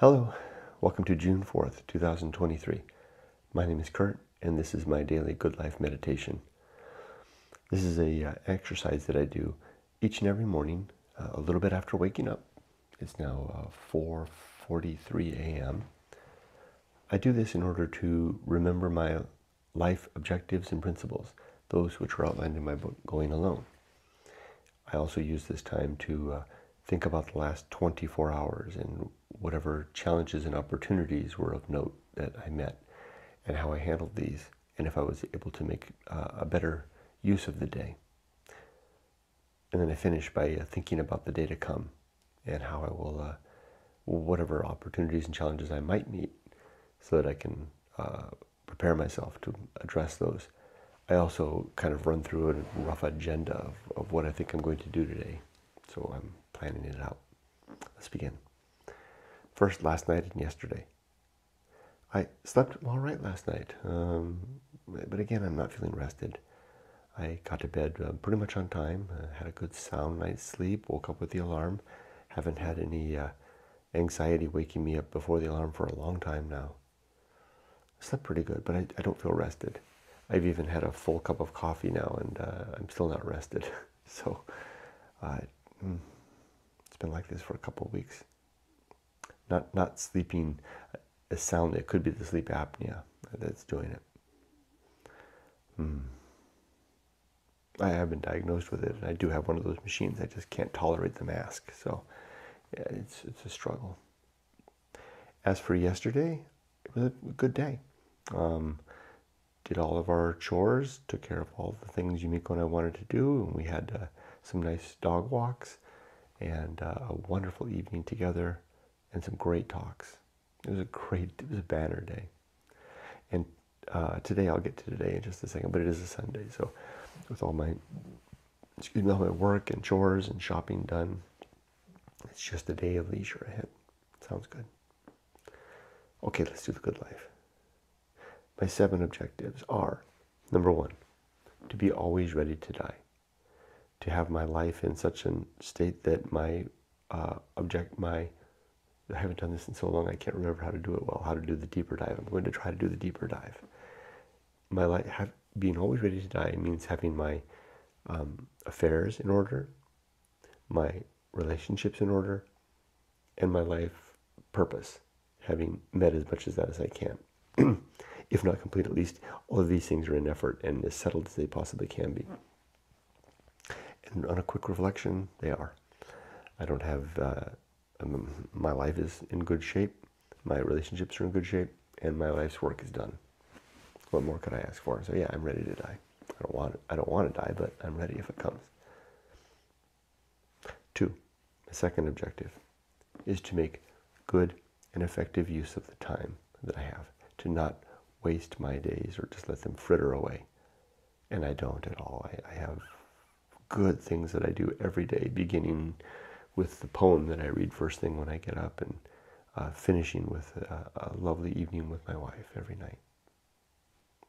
Hello, welcome to June 4th, 2023. My name is Kurt, and this is my daily Good Life meditation. This is a uh, exercise that I do each and every morning, uh, a little bit after waking up. It's now uh, 4:43 a.m. I do this in order to remember my life objectives and principles, those which are outlined in my book, Going Alone. I also use this time to uh, think about the last 24 hours and whatever challenges and opportunities were of note that I met and how I handled these and if I was able to make uh, a better use of the day. And then I finish by uh, thinking about the day to come and how I will, uh, whatever opportunities and challenges I might meet, so that I can uh, prepare myself to address those. I also kind of run through a rough agenda of, of what I think I'm going to do today. So I'm planning it out. Let's begin. First, last night and yesterday. I slept all right last night, um, but again, I'm not feeling rested. I got to bed uh, pretty much on time, uh, had a good sound night's sleep, woke up with the alarm. Haven't had any uh, anxiety waking me up before the alarm for a long time now. I slept pretty good, but I, I don't feel rested. I've even had a full cup of coffee now, and uh, I'm still not rested. so uh, mm, it's been like this for a couple of weeks not not sleeping as soundly. It could be the sleep apnea that's doing it. Hmm. I have been diagnosed with it, and I do have one of those machines. I just can't tolerate the mask, so yeah, it's it's a struggle. As for yesterday, it was a good day. Um, did all of our chores, took care of all the things Yumiko and I wanted to do, and we had uh, some nice dog walks and uh, a wonderful evening together and some great talks. It was a great, it was a banner day. And uh, today, I'll get to today in just a second, but it is a Sunday. So with all my, excuse me, all my work and chores and shopping done, it's just a day of leisure ahead. Sounds good. Okay, let's do the good life. My seven objectives are number one, to be always ready to die, to have my life in such a state that my uh, object, my I haven't done this in so long, I can't remember how to do it well, how to do the deeper dive. I'm going to try to do the deeper dive. My life, have, being always ready to die means having my um, affairs in order, my relationships in order, and my life purpose, having met as much of that as I can. if not complete, at least all of these things are in effort and as settled as they possibly can be. And on a quick reflection, they are. I don't have uh, um, my life is in good shape, my relationships are in good shape, and my life's work is done. What more could I ask for? So yeah, I'm ready to die. I don't want I don't want to die, but I'm ready if it comes. Two, the second objective is to make good and effective use of the time that I have, to not waste my days or just let them fritter away. And I don't at all. I, I have good things that I do every day, beginning with the poem that I read first thing when I get up and uh, finishing with a, a lovely evening with my wife every night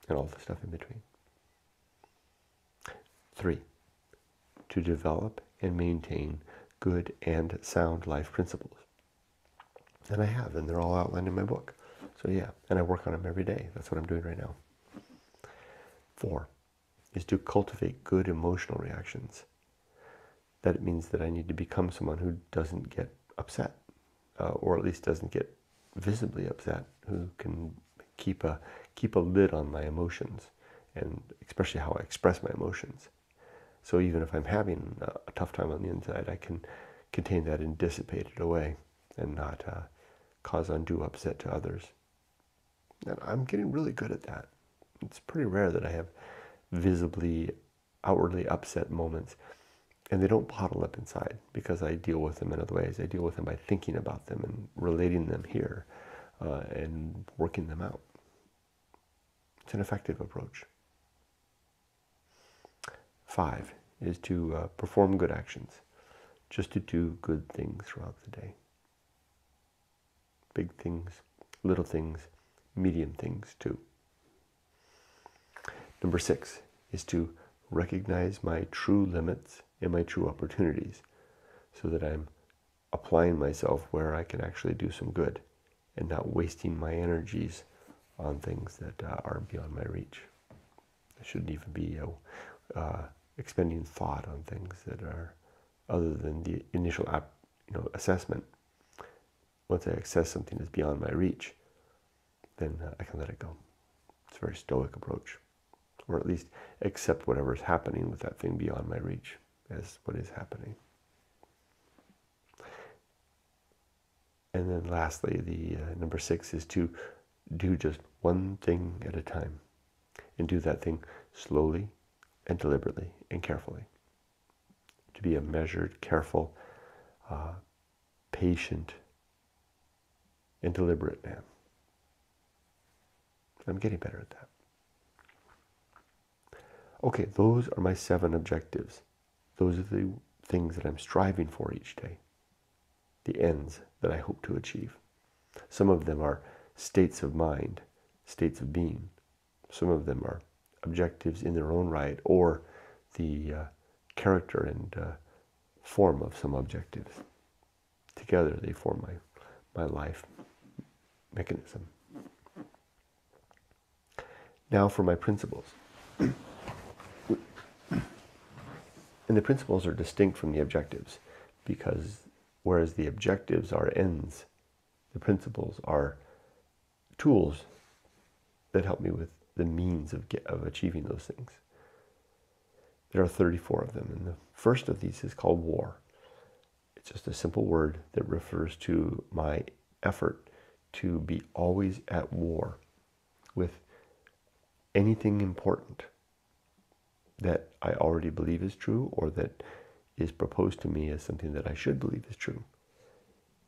and all the stuff in between. Three, to develop and maintain good and sound life principles. And I have, and they're all outlined in my book. So yeah, and I work on them every day. That's what I'm doing right now. Four is to cultivate good emotional reactions that it means that I need to become someone who doesn't get upset, uh, or at least doesn't get visibly upset, who can keep a keep a lid on my emotions, and especially how I express my emotions. So even if I'm having a, a tough time on the inside, I can contain that and dissipate it away, and not uh, cause undue upset to others. And I'm getting really good at that. It's pretty rare that I have visibly, outwardly upset moments and they don't bottle up inside because I deal with them in other ways. I deal with them by thinking about them and relating them here uh, and working them out. It's an effective approach. Five is to uh, perform good actions, just to do good things throughout the day. Big things, little things, medium things too. Number six is to recognize my true limits and my true opportunities so that I'm applying myself where I can actually do some good and not wasting my energies on things that uh, are beyond my reach. I shouldn't even be uh, uh, expending thought on things that are other than the initial you know, assessment. Once I assess something that's beyond my reach, then uh, I can let it go. It's a very stoic approach, or at least accept whatever is happening with that thing beyond my reach as what is happening. And then lastly, the uh, number six is to do just one thing at a time and do that thing slowly and deliberately and carefully. To be a measured, careful, uh, patient, and deliberate man. I'm getting better at that. Okay, those are my seven objectives. Those are the things that I'm striving for each day, the ends that I hope to achieve. Some of them are states of mind, states of being. Some of them are objectives in their own right or the uh, character and uh, form of some objectives. Together they form my, my life mechanism. Now for my principles. And the principles are distinct from the objectives because whereas the objectives are ends, the principles are tools that help me with the means of, get, of achieving those things. There are 34 of them, and the first of these is called war. It's just a simple word that refers to my effort to be always at war with anything important that I already believe is true or that is proposed to me as something that I should believe is true.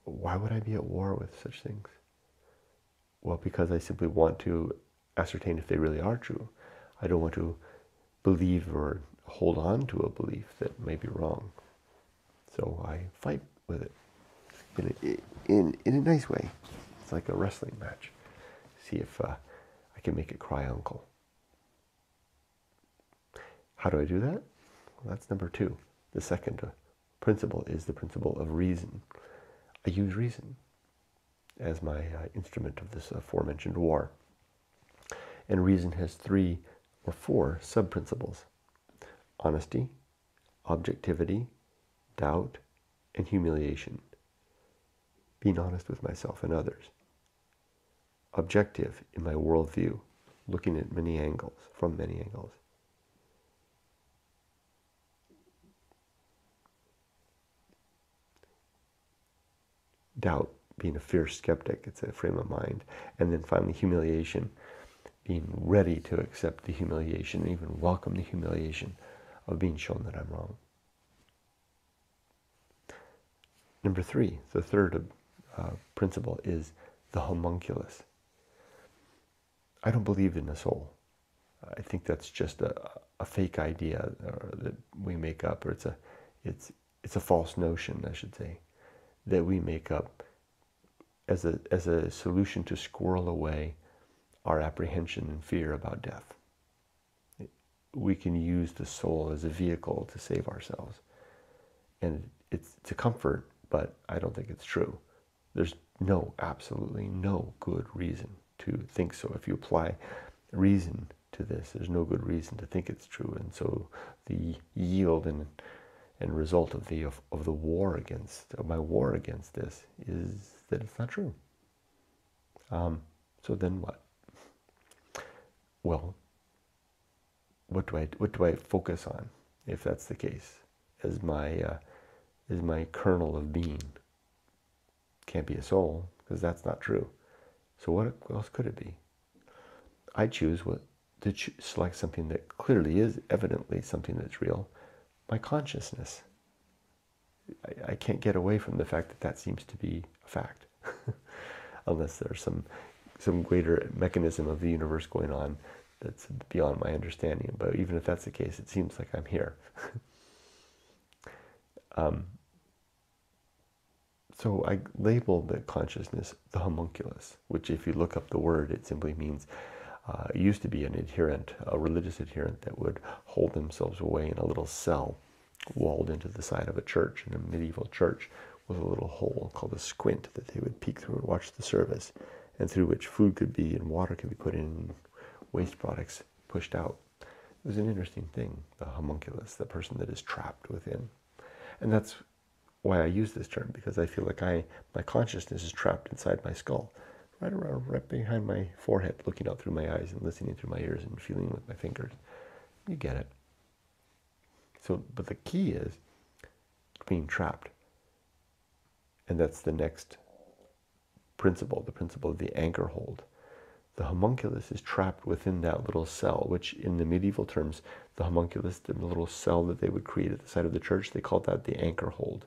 Why would I be at war with such things? Well, because I simply want to ascertain if they really are true. I don't want to believe or hold on to a belief that may be wrong. So I fight with it in a, in, in a nice way. It's like a wrestling match. See if uh, I can make it cry uncle. How do I do that? Well, that's number two. The second uh, principle is the principle of reason. I use reason as my uh, instrument of this aforementioned war. And reason has three or four sub principles honesty, objectivity, doubt, and humiliation. Being honest with myself and others. Objective in my worldview, looking at many angles, from many angles. Doubt, being a fierce skeptic, it's a frame of mind. And then finally, humiliation, being ready to accept the humiliation and even welcome the humiliation of being shown that I'm wrong. Number three, the third uh, principle is the homunculus. I don't believe in the soul. I think that's just a, a fake idea that we make up, or it's a, it's, it's a false notion, I should say, that we make up as a, as a solution to squirrel away our apprehension and fear about death. We can use the soul as a vehicle to save ourselves. And it's, it's a comfort, but I don't think it's true. There's no, absolutely no good reason to think so. If you apply reason to this, there's no good reason to think it's true. And so the yield and, and result of the, of, of the war against, of my war against this is that it's not true. Um, so then what? well, what do I what do I focus on if that's the case? As my uh, as my kernel of being can't be a soul because that's not true. So what else could it be? I choose what to select something that clearly is evidently something that's real. My consciousness. I, I can't get away from the fact that that seems to be a fact, unless there's some some greater mechanism of the universe going on that's beyond my understanding. But even if that's the case, it seems like I'm here. um, so I labeled the consciousness the homunculus, which if you look up the word, it simply means uh, used to be an adherent, a religious adherent that would hold themselves away in a little cell walled into the side of a church, in a medieval church, with a little hole called a squint that they would peek through and watch the service, and through which food could be and water could be put in, waste products pushed out. It was an interesting thing, the homunculus, the person that is trapped within. And that's why I use this term, because I feel like I my consciousness is trapped inside my skull, right around right behind my forehead, looking out through my eyes and listening through my ears and feeling with my fingers. You get it. So but the key is being trapped. And that's the next principle, the principle of the anchorhold. The homunculus is trapped within that little cell, which in the medieval terms, the homunculus, the little cell that they would create at the side of the church, they called that the anchorhold.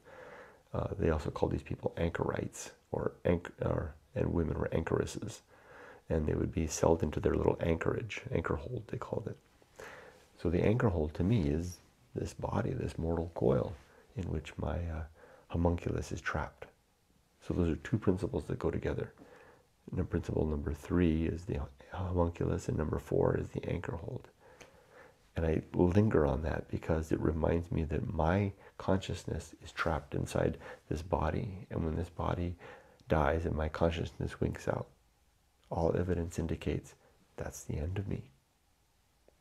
Uh, they also called these people anchorites, or, anch- or and women were anchoresses, and they would be celled into their little anchorage, anchorhold, they called it. So the anchorhold to me is this body, this mortal coil, in which my uh, homunculus is trapped. So those are two principles that go together. And principle number three is the homunculus, and number four is the anchorhold. And I linger on that because it reminds me that my consciousness is trapped inside this body. And when this body dies and my consciousness winks out, all evidence indicates that's the end of me.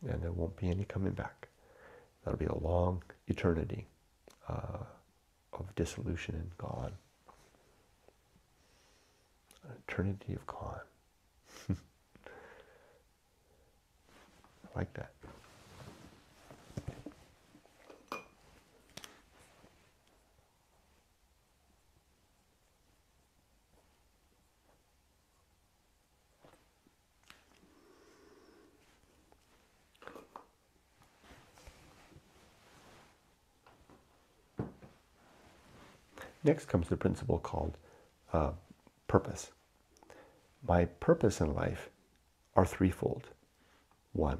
And there won't be any coming back. That'll be a long eternity uh, of dissolution and gone. An eternity of gone. I like that. Next comes the principle called uh, purpose. My purpose in life are threefold. One,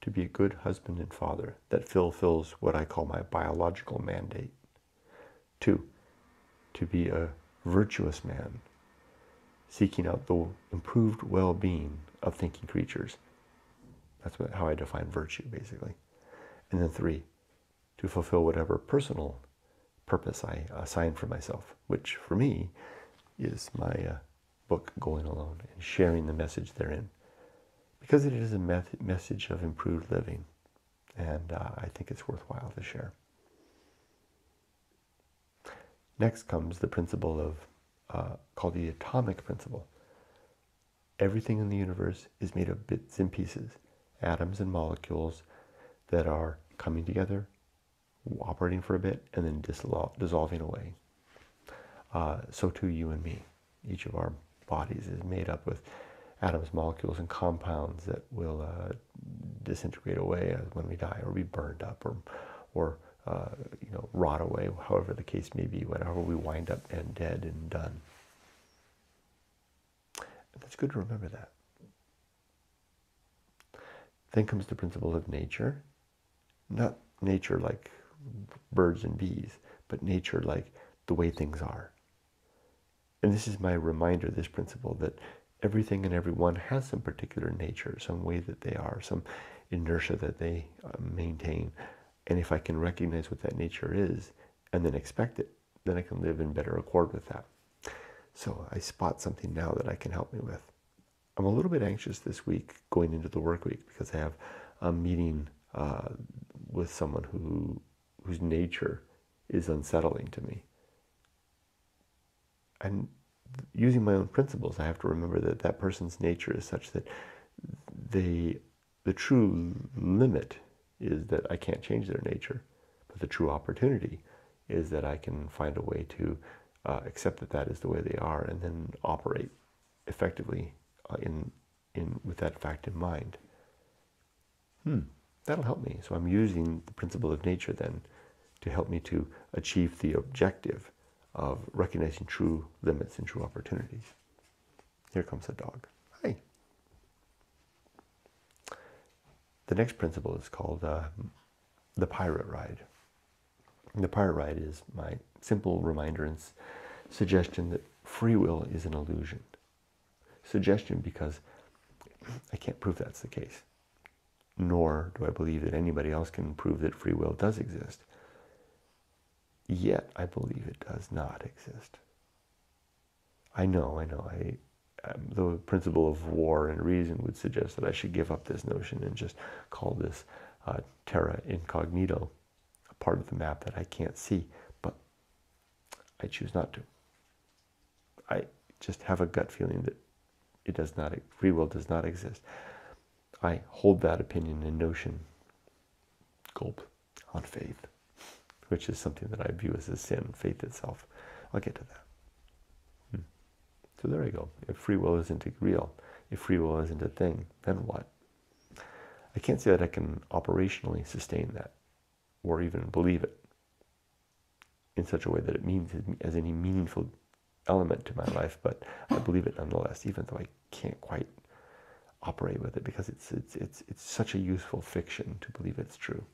to be a good husband and father that fulfills what I call my biological mandate. Two, to be a virtuous man, seeking out the improved well being of thinking creatures. That's how I define virtue, basically. And then three, to fulfill whatever personal purpose I assign for myself, which for me is my uh, book, Going Alone, and sharing the message therein. Because it is a message of improved living, and uh, I think it's worthwhile to share. Next comes the principle of, uh, called the atomic principle. Everything in the universe is made of bits and pieces, atoms and molecules that are coming together, operating for a bit, and then dissolving away. Uh, so too you and me. Each of our bodies is made up with atoms, molecules, and compounds that will uh, disintegrate away when we die, or be burned up, or, or uh, you know, rot away, however the case may be, whenever we wind up and dead and done. And that's good to remember that. Then comes the principle of nature. Not nature like birds and bees, but nature like the way things are. And this is my reminder, this principle, that everything and everyone has some particular nature, some way that they are, some inertia that they uh, maintain. And if I can recognize what that nature is and then expect it, then I can live in better accord with that. So I spot something now that I can help me with. I'm a little bit anxious this week going into the work week because I have a meeting uh, with someone who whose nature is unsettling to me. And using my own principles, I have to remember that that person's nature is such that they, the true limit is that I can't change their nature, but the true opportunity is that I can find a way to uh, accept that that is the way they are, and then operate effectively uh, in in with that fact in mind. Hmm, that'll help me. So I'm using the principle of nature then to help me to achieve the objective of recognizing true limits and true opportunities. Here comes the dog. Hi. The next principle is called uh, the pirate ride. the pirate ride is my simple reminder and suggestion that free will is an illusion. Suggestion because I can't prove that's the case. Nor do I believe that anybody else can prove that free will does exist. Yet I believe it does not exist. I know, I know, I, um, the principle of war and reason would suggest that I should give up this notion and just call this uh, terra incognito, a part of the map that I can't see, but I choose not to. I just have a gut feeling that it does not, free will does not exist. I hold that opinion and notion, gulp, on faith, which is something that I view as a sin, faith itself. I'll get to that. Hmm. So there you go. If free will isn't real, if free will isn't a thing, then what? I can't say that I can operationally sustain that or even believe it in such a way that it means as any meaningful element to my life, but I believe it nonetheless, even though I can't quite operate with it because it's it's it's it's such a useful fiction to believe it's true.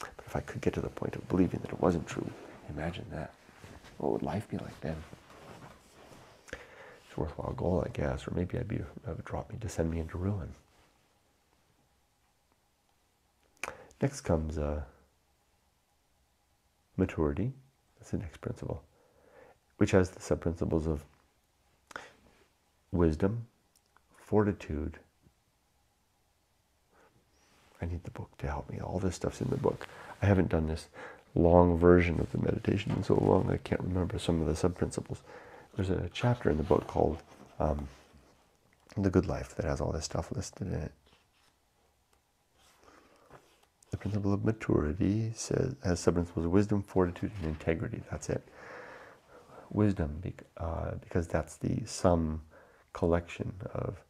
But if I could get to the point of believing that it wasn't true, imagine that. What would life be like then? It's a worthwhile goal, I guess, or maybe I'd be that would drop me, descend me into ruin. Next comes uh, maturity. That's the next principle which has the sub-principles of wisdom, fortitude. I need the book to help me. All this stuff's in the book. I haven't done this long version of the meditation in so long I can't remember some of the sub-principles. There's a chapter in the book called um, The Good Life that has all this stuff listed in it. The principle of maturity says has sub-principles of wisdom, fortitude, and integrity. That's it wisdom uh, because that's the sum collection of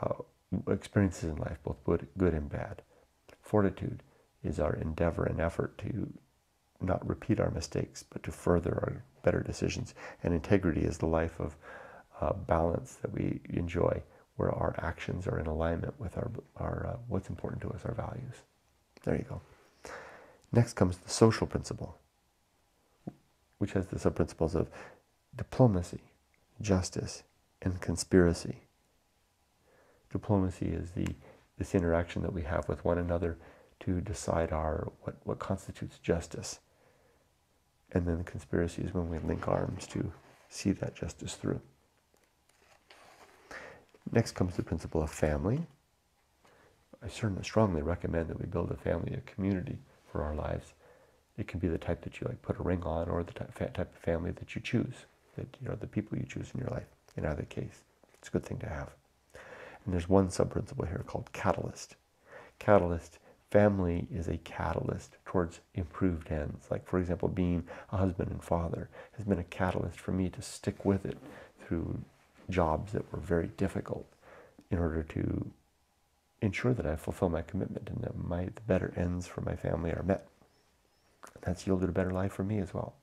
uh, experiences in life, both good and bad. Fortitude is our endeavor and effort to not repeat our mistakes, but to further our better decisions. And integrity is the life of uh, balance that we enjoy, where our actions are in alignment with our, our uh, what's important to us, our values. There you go. Next comes the social principle which has the sub-principles of diplomacy, justice, and conspiracy. Diplomacy is the this interaction that we have with one another to decide our what, what constitutes justice. And then the conspiracy is when we link arms to see that justice through. Next comes the principle of family. I certainly strongly recommend that we build a family, a community for our lives. It can be the type that you like put a ring on or the type, of family that you choose, that you know, the people you choose in your life. In either case, it's a good thing to have. And there's one sub-principle here called catalyst. Catalyst, family is a catalyst towards improved ends. Like, for example, being a husband and father has been a catalyst for me to stick with it through jobs that were very difficult in order to ensure that I fulfill my commitment and that my the better ends for my family are met. That's yielded a better life for me as well.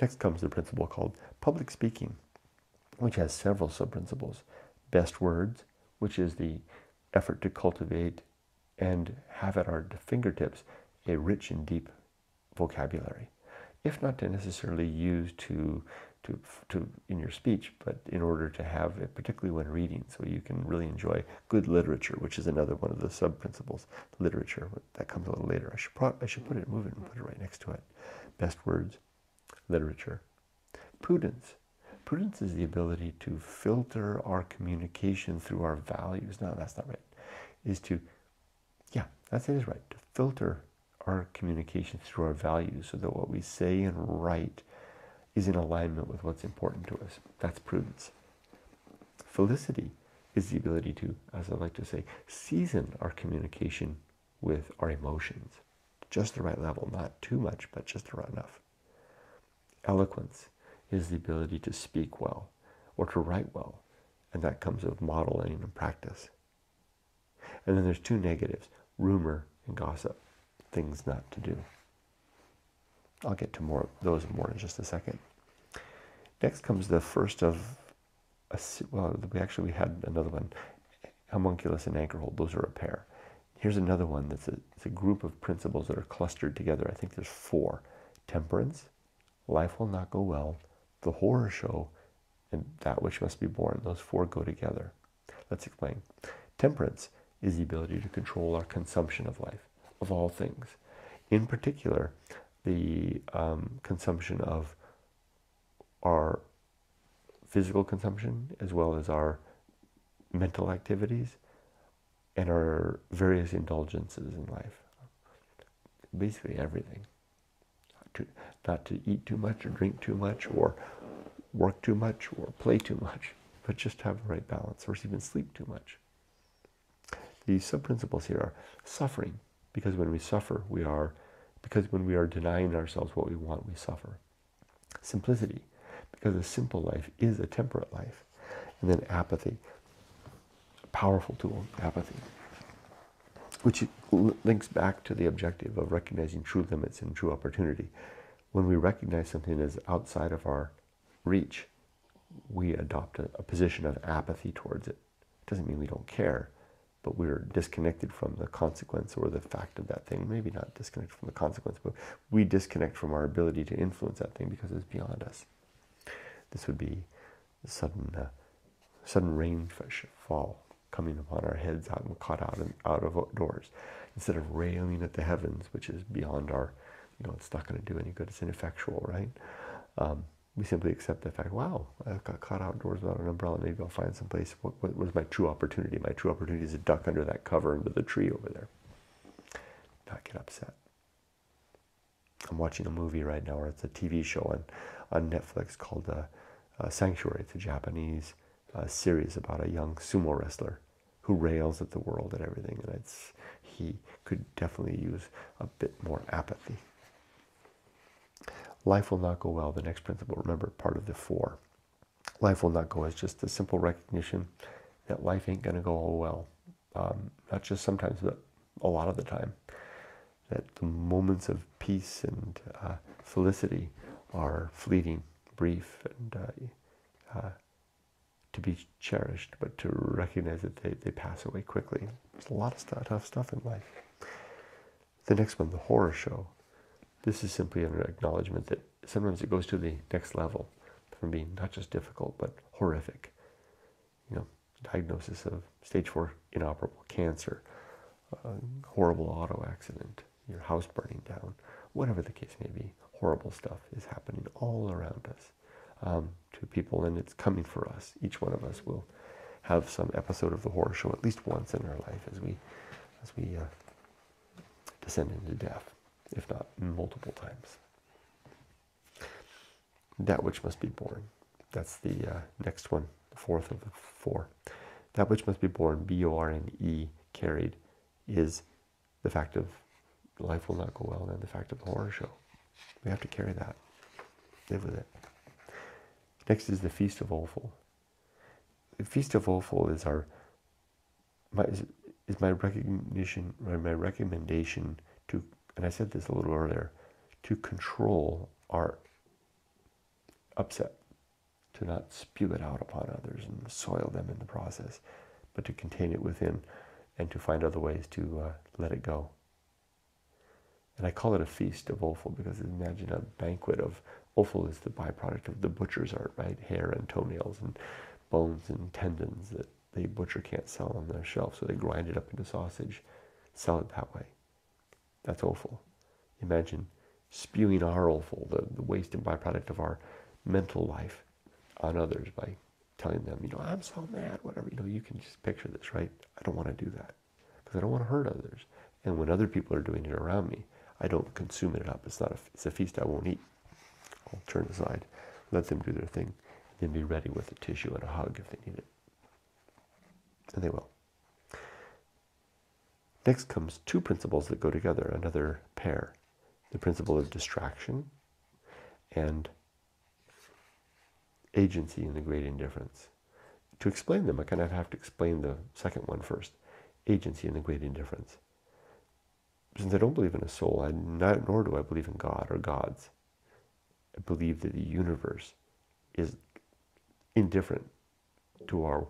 Next comes the principle called public speaking, which has several sub-principles. Best words, which is the effort to cultivate and have at our fingertips a rich and deep vocabulary, if not to necessarily use to to, to in your speech, but in order to have it, particularly when reading, so you can really enjoy good literature, which is another one of the sub principles. Literature that comes a little later. I should pro- I should put it move it and put it right next to it. Best words, literature, prudence. Prudence is the ability to filter our communication through our values. No, that's not right. Is to, yeah, that's it is right. To filter our communication through our values so that what we say and write is in alignment with what's important to us. That's prudence. Felicity is the ability to, as I like to say, season our communication with our emotions. Just the right level, not too much, but just right enough. Eloquence is the ability to speak well or to write well, and that comes with modeling and practice. And then there's two negatives, rumor and gossip, things not to do. I'll get to more those more in just a second. Next comes the first of, a, well, we actually we had another one, homunculus and anchorhold. Those are a pair. Here's another one that's a, it's a group of principles that are clustered together. I think there's four. Temperance, life will not go well, the horror show, and that which must be borne. Those four go together. Let's explain. Temperance is the ability to control our consumption of life. of all things. In particular, the um, consumption of our physical consumption as well as our mental activities and our various indulgences in life. Basically, everything. To, not to eat too much or drink too much or work too much or play too much, but just have the right balance or even sleep too much. The sub principles here are suffering, because when we suffer, we are, because when we are denying ourselves what we want, we suffer. Simplicity, because a simple life is a temperate life. And then apathy, powerful tool, apathy, which links back to the objective of recognizing true limits and true opportunity. When we recognize something as outside of our reach, we adopt a, a position of apathy towards it. It doesn't mean we don't care, but we're disconnected from the consequence or the fact of that thing. Maybe not disconnected from the consequence, but we disconnect from our ability to influence that thing because it's beyond us. This would be sudden, uh, sudden rainfall coming upon our heads out and caught out and out of doors, instead of railing at the heavens, which is beyond our, you know, it's not going to do any good. It's ineffectual, right? Um, we simply accept the fact, wow, I got caught outdoors without an umbrella. Maybe I'll find some place. What, what was my true opportunity? My true opportunity is to duck under that cover under the tree over there. Not get upset. I'm watching a movie right now, or it's a TV show on, on Netflix called uh, uh, Sanctuary. It's a Japanese uh, series about a young sumo wrestler who rails at the world and everything. And it's he could definitely use a bit more apathy. Life will not go well. The next principle, remember, part of the four. Life will not go as just a simple recognition that life ain't going to go all well. Um, not just sometimes, but a lot of the time. That the moments of peace and uh, felicity are fleeting, brief, and uh, uh, to be cherished, but to recognize that they, they pass away quickly. There's a lot of stuff, tough stuff in life. The next one, the horror show. This is simply an acknowledgement that sometimes it goes to the next level from being not just difficult, but horrific. You know, diagnosis of stage four inoperable cancer, horrible auto accident, your house burning down, whatever the case may be, horrible stuff is happening all around us um, to people, and it's coming for us. Each one of us will have some episode of the horror show at least once in our life as we as we uh, descend into death if not multiple times. That which must be borne. That's the uh, next one, the fourth of the four. That which must be borne, B O R N E, carried, is the fact of life will not go well, and the fact of the horror show. We have to carry that, live with it. Next is the Feast of Offal. The Feast of Offal is our my, is, is my recognition, my recommendation to and I said this a little earlier, to control our upset, to not spew it out upon others and soil them in the process, but to contain it within and to find other ways to uh, let it go. And I call it a feast of offal because imagine a banquet of offal is the byproduct of the butcher's art, right? Hair and toenails and bones and tendons that the butcher can't sell on their shelf, so they grind it up into sausage, sell it that way. That's offal. Imagine spewing our offal, the, the waste and byproduct of our mental life, on others by telling them, you know, I'm so mad, whatever. You know, you can just picture this, right? I don't want to do that because I don't want to hurt others. And when other people are doing it around me, I don't consume it up. It's not a, it's a feast I won't eat. I'll turn aside, let them do their thing, then be ready with a tissue and a hug if they need it. And they will. Next comes two principles that go together, another pair. The principle of distraction and agency in the great indifference. To explain them, I kind of have to explain the second one first. Agency in the great indifference. Since I don't believe in a soul, I not, nor do I believe in God or gods. Believe that the universe is indifferent to our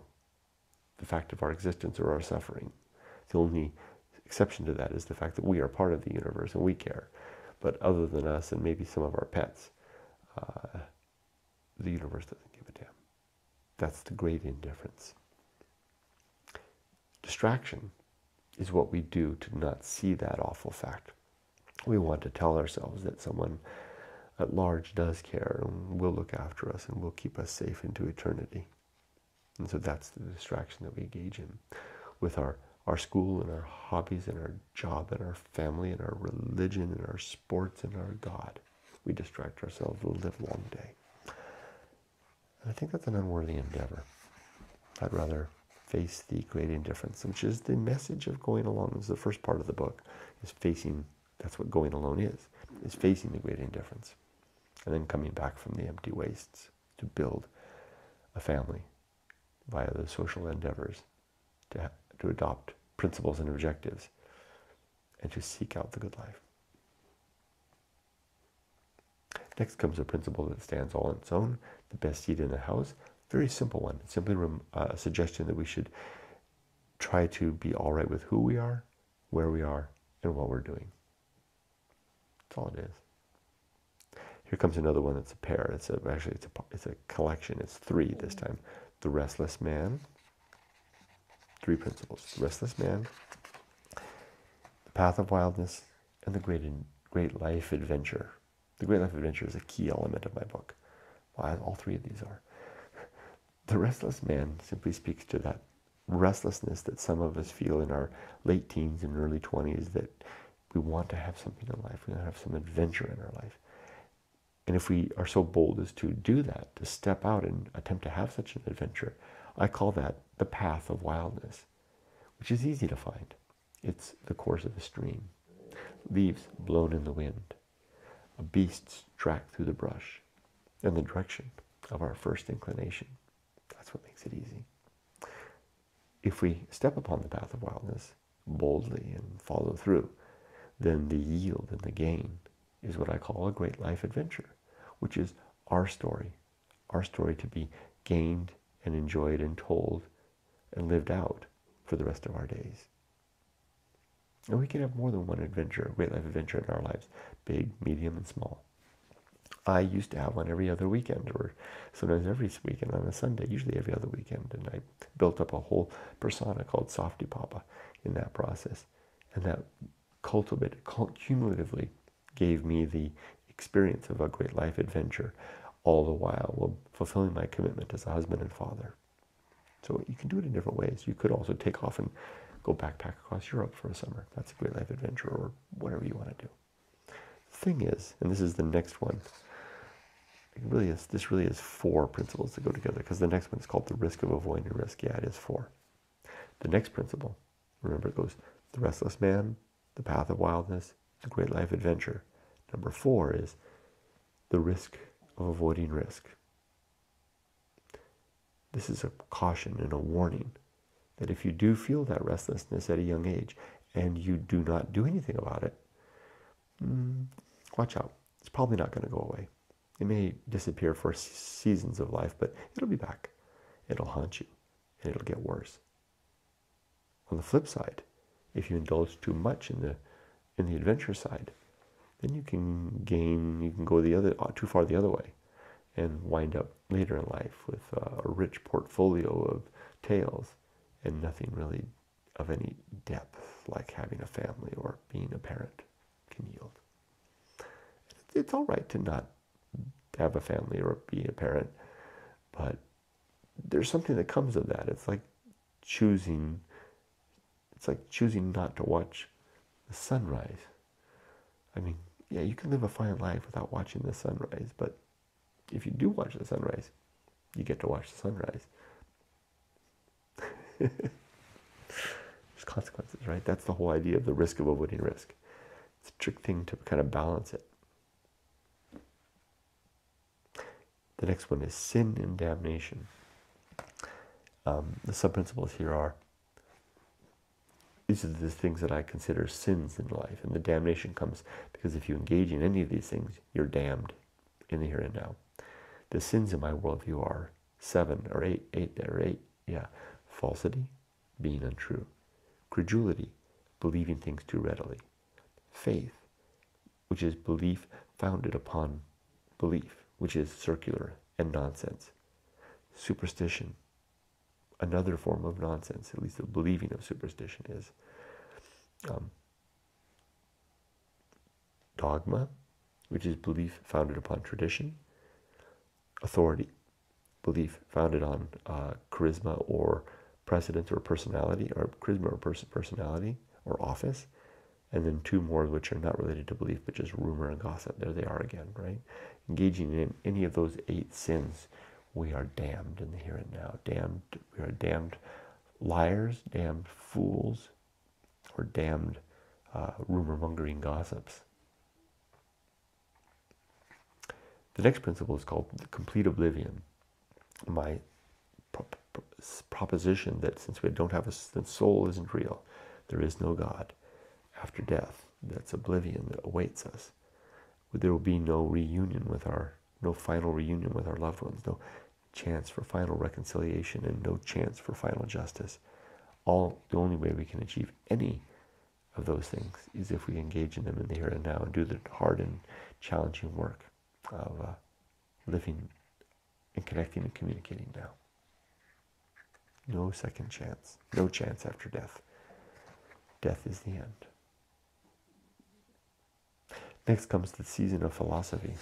the fact of our existence or our suffering. The only exception to that is the fact that we are part of the universe and we care. But other than us and maybe some of our pets, uh, the universe doesn't give a damn. That's the great indifference. Distraction is what we do to not see that awful fact. We want to tell ourselves that someone at large does care and will look after us and will keep us safe into eternity. And so that's the distraction that we engage in with our, our school and our hobbies and our job and our family and our religion and our sports and our God. We distract ourselves the live long day. And I think that's an unworthy endeavor. I'd rather face the great indifference, which is the message of going alone. This is the first part of the book, is facing, that's what going alone is, is facing the great indifference. And then coming back from the empty wastes to build a family via the social endeavors, to, to adopt principles and objectives, and to seek out the good life. Next comes a principle that stands all on its own, the best seat in the house. Very simple one. Simply uh, a suggestion that we should try to be all right with who we are, where we are, and what we're doing. That's all it is. Here comes another one that's a pair. It's a, actually it's a, it's a collection. It's three this time. The restless man. Three principles. The restless man, the path of wildness, and the great, great life adventure. The great life adventure is a key element of my book. Why all three of these are. The restless man simply speaks to that restlessness that some of us feel in our late teens and early 20s that we want to have something in life. We want to have some adventure in our life. And if we are so bold as to do that, to step out and attempt to have such an adventure, I call that the path of wildness, which is easy to find. It's the course of a stream, leaves blown in the wind, a beast's track through the brush, and the direction of our first inclination. That's what makes it easy. If we step upon the path of wildness boldly and follow through, then the yield and the gain is what I call a great life adventure, which is our story, our story to be gained and enjoyed and told and lived out for the rest of our days. And we can have more than one adventure, great life adventure in our lives, big, medium, and small. I used to have one every other weekend, or sometimes every weekend on a Sunday, usually every other weekend. And I built up a whole persona called Softypapa in that process. And that cultivated, cumulatively gave me the experience of a great life adventure, all the while while fulfilling my commitment as a husband and father. So you can do it in different ways. You could also take off and go backpack across Europe for a summer. That's a great life adventure, or whatever you want to do. The thing is, and this is the next one, it really is, this really is four principles that go together because the next one is called the risk of avoiding risk. Yeah, it is four. The next principle, remember, it goes the restless man, the path of wildness, the great life adventure. Number four is the risk of avoiding risk. This is a caution and a warning that if you do feel that restlessness at a young age and you do not do anything about it, mm, watch out. It's probably not going to go away. It may disappear for seasons of life, but it'll be back. It'll haunt you, and it'll get worse. On the flip side, if you indulge too much in the in the adventure side, then you can gain, you can go the other uh, too far the other way, and wind up later in life with a rich portfolio of tales and nothing really of any depth, like having a family or being a parent, can yield. It's all right to not have a family or be a parent. But there's something that comes of that. It's like choosing it's like choosing not to watch the sunrise. I mean, yeah, you can live a fine life without watching the sunrise, but if you do watch the sunrise, you get to watch the sunrise. There's consequences, right? That's the whole idea of the risk of avoiding risk. It's a trick thing to kind of balance it. The next one is sin and damnation. Um, the sub principles here are these are the things that I consider sins in life, and the damnation comes because if you engage in any of these things, you're damned in the here and now. The sins in my worldview are seven or eight, eight or eight, yeah. Falsity, being untrue. Credulity, believing things too readily. Faith, which is belief founded upon belief which is circular and nonsense. Superstition, another form of nonsense, at least the believing of superstition is. Um, dogma, which is belief founded upon tradition. Authority, belief founded on uh, charisma or precedence or personality, or charisma or pers- personality or office. And then two more which are not related to belief, but just rumor and gossip. There they are again, right? Engaging in any of those eight sins, we are damned in the here and now. Damned, we are damned liars, damned fools, or damned uh, rumor mongering gossips. The next principle is called the complete oblivion. My proposition that since we don't have a soul isn't real, there is no God after death. That's oblivion that awaits us. There will be no reunion with our, no final reunion with our loved ones, no chance for final reconciliation, and no chance for final justice. All the only way we can achieve any of those things is if we engage in them in the here and now and do the hard and challenging work of uh, living and connecting and communicating now. No second chance. No chance after death. Death is the end. Next comes the season of philosophy.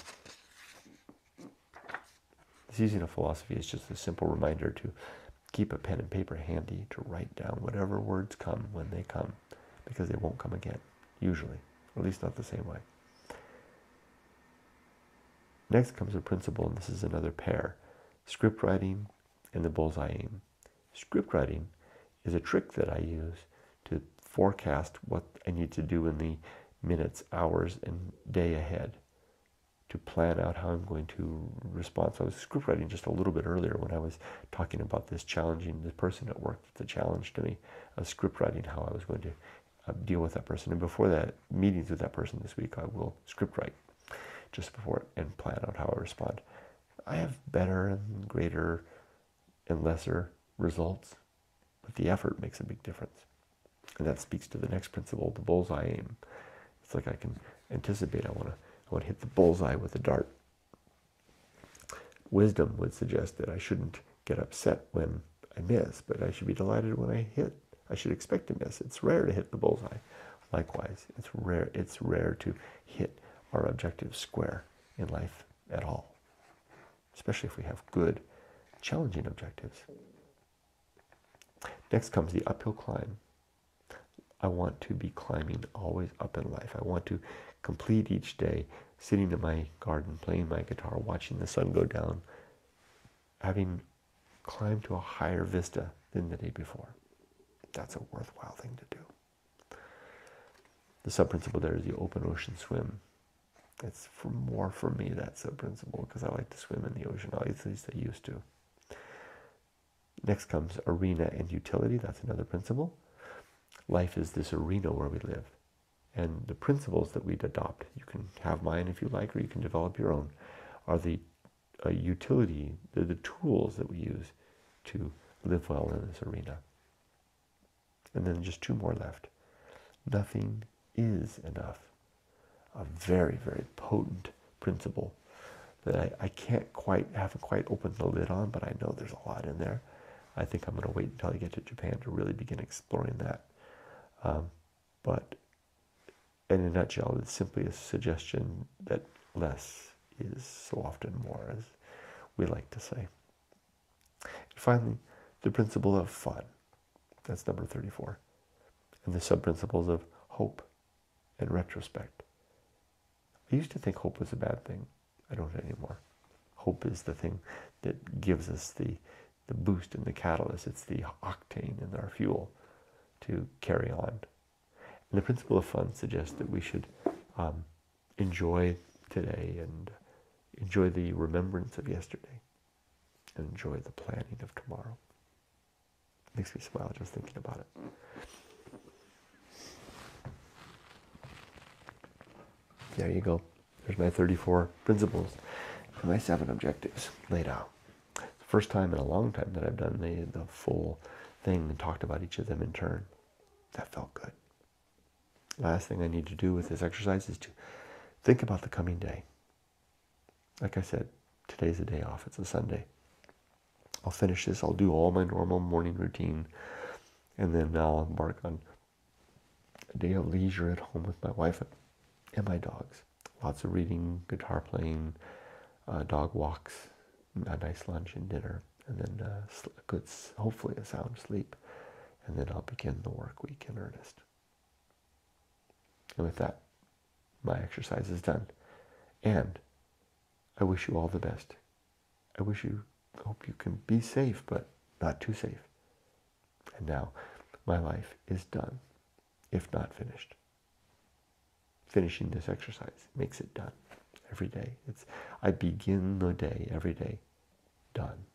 The season of philosophy is just a simple reminder to keep a pen and paper handy to write down whatever words come when they come, because they won't come again, usually, or at least not the same way. Next comes a principle, and this is another pair script writing and the bullseye aim. Script writing is a trick that I use to forecast what I need to do in the minutes, hours, and day ahead to plan out how I'm going to respond. So I was script writing just a little bit earlier when I was talking about this challenging the person at work a challenge to me. Was script writing how I was going to uh, deal with that person. And before that, meetings with that person this week, I will script write just before and plan out how I respond. I have better and greater and lesser results, but the effort makes a big difference. And that speaks to the next principle, the bullseye aim. It's like I can anticipate. I want to I to hit the bullseye with a dart. Wisdom would suggest that I shouldn't get upset when I miss, but I should be delighted when I hit. I should expect to miss. It's rare to hit the bullseye. Likewise, it's rare. It's rare to hit our objective square in life at all, especially if we have good, challenging objectives. Next comes the uphill climb. I want to be climbing always up in life. I want to complete each day sitting in my garden, playing my guitar, watching the sun go down, having climbed to a higher vista than the day before. That's a worthwhile thing to do. The sub principle there is the open ocean swim. It's for more for me, that's a principle, because I like to swim in the ocean, at least I used to. Next comes arena and utility. That's another principle. Life is this arena where we live. And the principles that we'd adopt, you can have mine if you like, or you can develop your own, are the uh, utility, the tools that we use to live well in this arena. And then just two more left. Nothing is enough. A very, very potent principle that I, I can't quite, haven't quite opened the lid on, but I know there's a lot in there. I think I'm going to wait until I get to Japan to really begin exploring that. Um, but in a nutshell, it's simply a suggestion that less is so often more, as we like to say. And finally, the principle of fun. That's number 34. And the sub principles of hope and retrospect. I used to think hope was a bad thing. I don't anymore. Hope is the thing that gives us the, the boost and the catalyst. It's the octane in our fuel to carry on. And the principle of fun suggests that we should um, enjoy today and enjoy the remembrance of yesterday and enjoy the planning of tomorrow. It makes me smile just thinking about it. There you go. There's my 34 principles and my seven objectives laid out. It's the first time in a long time that I've done the, the full thing and talked about each of them in turn. That felt good. Last thing I need to do with this exercise is to think about the coming day. Like I said, today's a day off. It's a Sunday. I'll finish this. I'll do all my normal morning routine, and then I'll embark on a day of leisure at home with my wife and my dogs. Lots of reading, guitar playing, uh, dog walks, a nice lunch and dinner, and then uh, a good, hopefully a sound sleep, and then I'll begin the work week in earnest. And with that, my exercise is done. And I wish you all the best. I wish you, hope you can be safe, but not too safe. And now my life is done, if not finished. Finishing this exercise makes it done every day. It's I begin the day every day done.